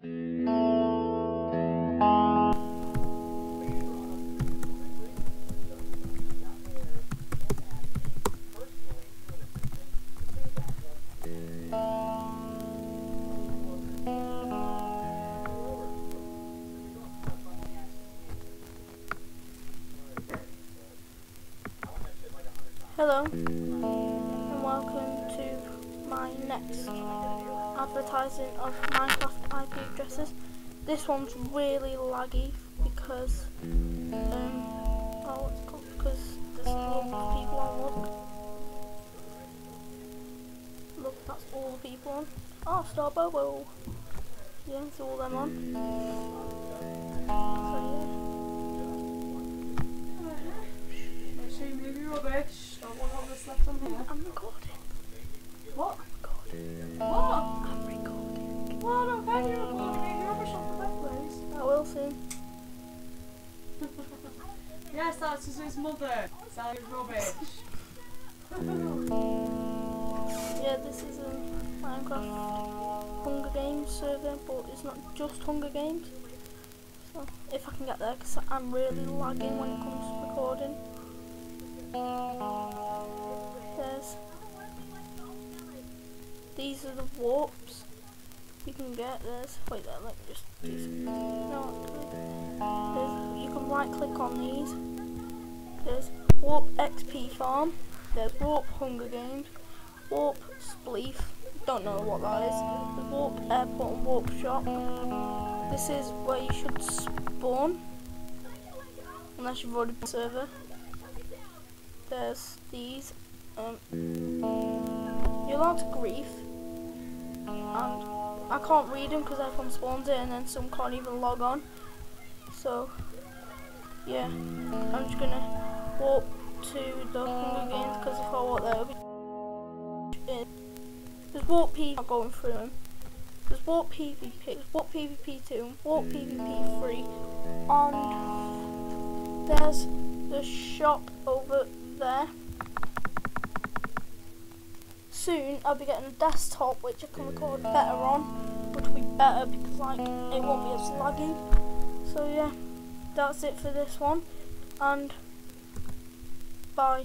Hello, and welcome to my next advertising of Minecraft IP addresses. This one's really laggy because, um, oh, what's it called? Because there's loads of people on. Look, look, that's all the people on. Oh, Star Bobo. Yeah, it's all them on. So So you move your rubbish. Don't want all this left on here. I'm recording. What? I'm recording. Well, I don't care if you're recording. Move your rubbish off the bed. I will soon. yes, that's his mother. Selling rubbish. Yeah, this is a Minecraft Hunger Games server, but it's not just Hunger Games. So, if I can get there, because I'm really lagging when it comes to recording. These are the warps you can get. this. Wait, there, let me just do. No, you can right click on these. There's Warp XP Farm. There's Warp Hunger Games. Warp Spleef. Don't know what that is. The Warp Airport and Warp Shop. This is where you should spawn. Unless you've already been server. There's these. Um, you're allowed to grief. And I can't read them because everyone spawns it and then some can't even log on. So, yeah. I'm just gonna walk to the Hunger Games because if I walk there, it'll be in. There's Warp P not going through them. There's Warp PvP, Warp PvP 2, and Warp PvP 3. And there's the shop over there. Soon I'll be getting a desktop which I can record better on, which will be better because like it won't be as laggy. So yeah, that's it for this one, and bye.